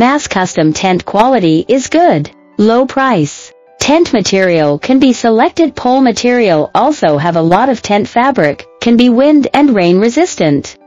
Mass custom tent quality is good. Low price. Tent material can be selected pole material also have a lot of tent fabric, can be wind and rain resistant.